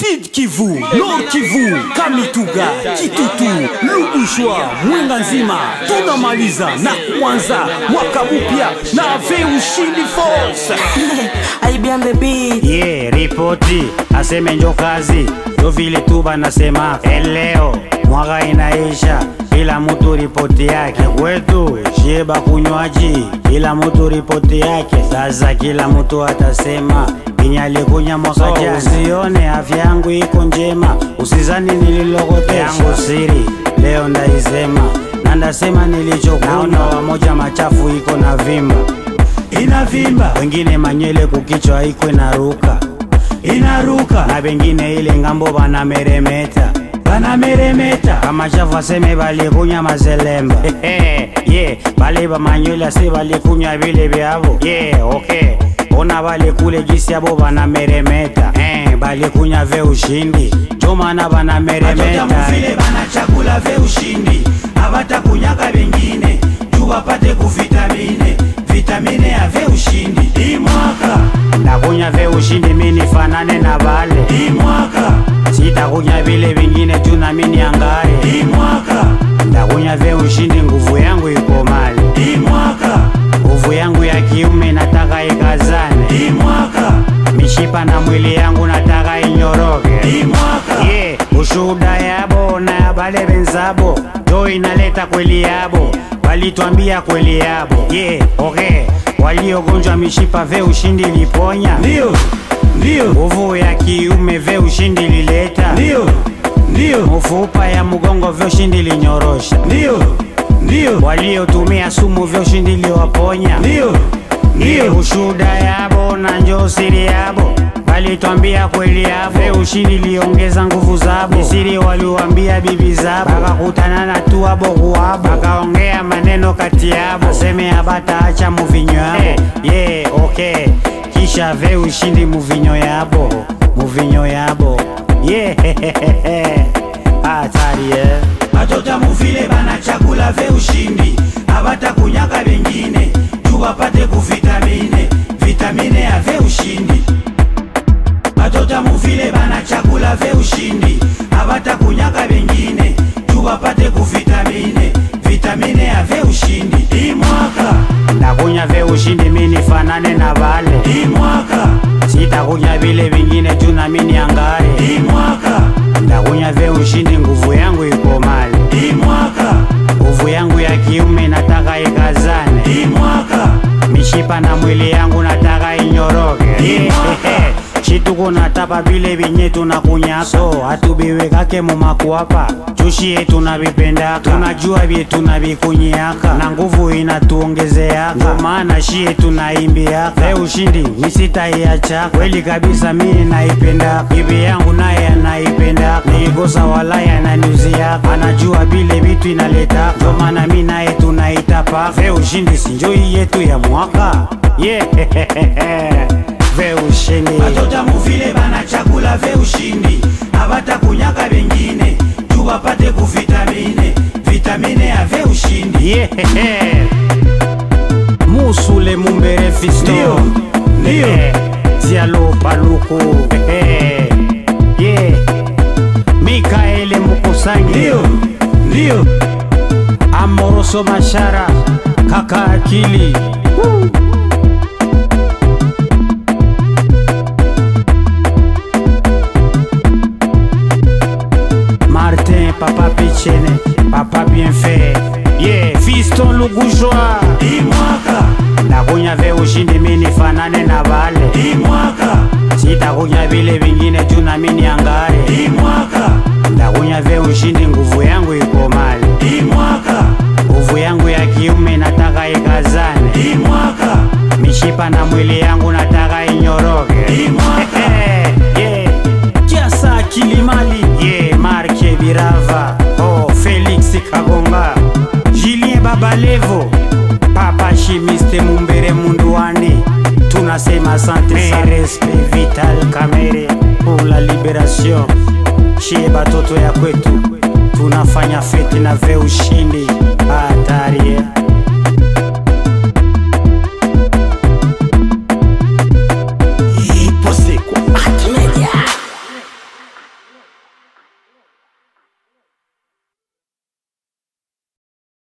Sud Kivu, Nord Kivu, Kamituga, Kitutu, Lubushwa, Mwenga nzima tunamaliza na kuanza mwaka mpya na ve Ushindi Force. I be on the beat. Yeah, ripoti aseme njo kazi yo vile tu banasema eleo mwaka inaisha kila mutu ripoti yake kwetu shiba kunywaji. Kila mutu ripoti yake sasa kila mutu atasema inyalikunya mwaka So, jana. usione afya yangu iko njema. Usizani nililogotesha yangu siri leo ndaisema. Na ndasema nilichokunywa wamoja machafu iko na vimba. Inavimba wengine manyele kukichwa iko inaruka inaruka na wengine ile ng'ambo banameremeta banameremeta. Kama chafu aseme balikunya mazelemba. Ye bale bamanyele ase balikunya vile vyavo ye okay. Ona bale kule gisi abo banameremeta. Eh, balikunya ve ushindi. Jomana banameremeta. Vile banachakula ve ushindi. Abatakunyaka bengine. Juu bapate kuvitamine vitamine ya ve ushindi hii mwaka ndakunya ve ushindi mini fanane na vale. Hii mwaka. Sitakunya vile vingine tuna na mini angaye hii mwaka. Ndakunya ve ushindi nguvu yangu iko mali hii mwaka. Nguvu yangu ya kiume nataka ikazane. Hii mwaka. Mishipa na mwili yangu nataka inyoroke. Hii mwaka. Ye ushuhuda yabo na ya bale benzabo. Jo inaleta kweli yabo walitwambia kweli yabo ye okay waliogonjwa mishipa ve ushindi liponya. Ndio ndio. Nguvu ya kiume ve ushindi lileta. Ndio ndio. Mufupa ya mgongo ve ushindi linyorosha. Ndio ndio. Waliotumia sumu ve ushindi liwaponya ndio ndio. Ushuda yabo na njo siri yabo walitwambia kweli hapo, ushindi liongeza nguvu zabo. Siri waliwambia bibi zabo. Wakakutana na tu abo kuwabo bakaongea maneno kati yabo. Aseme abataacha muvinyo yabo. Yeah, okay. Kisha ve ushindi muvinyo yabo vitamine ya ve ushindi imwaka nakunya ndakunya ve ushindi mini fanane na vale. Imwaka mwaka. Sitakunya vile vingine tuna na mini angaye imwaka mwaka. Ndakunya ve ushindi nguvu yangu iko mali. Imwaka nguvu yangu ya kiume nataka ikazane. Imwaka mishipa na mwili yangu nataka inyoroke Mwaka. na tapa vile vinye tunakunya so hatubiwekake chushi yetu navipendaka tunajua vye tunavikunyiaka. Na nguvu inatuongezeaka. Ndo maana shie tunaimbiaka ve ushindi misitaiacha kweli kabisa mie naipendaka. Bibi yangu naye anaipendaka. Niikosa walaya ananiuziaka. Anajua vile vitu inaleta. Ndo maana mi naye tunaitapa. Ve ushindi sinjoi yetu ya mwaka? Yeah. ve ushindi. Batota muvile banachakula ve ushindi. Abatakunyaka bengine juu bapate kuvitamine. Vitamine ya veushindi. yeah. musule mumbere fisto. Ndio, ndio. Dialo paluku. Yeah. mikaele mukusangi. Ndio. Ndio. Amoroso mashara. Kaka akili. Martin papa bien fait. Ye yeah. fiston lugujwa imwaka mwaka ndakunya ve ushindi mini fanane na vale imwaka mwaka sitakunya vile vingine tuna na mini angare imwaka mwaka ndakunya ve ushindi nguvu yangu iko mali imwaka nguvu yangu ya kiume nataka ikazane imwaka mwaka mishipa na mwili yangu nataka inyoroke hii tunasema asante sana respect vital kamere pour la liberation chie batoto ya kwetu tunafanya feti na ve ushindi hatari eh.